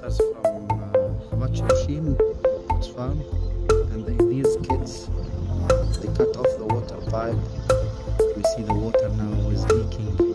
That's from uh, Khabat it's farm. And the, these kids, they cut off the water pipe. We see the water now is leaking.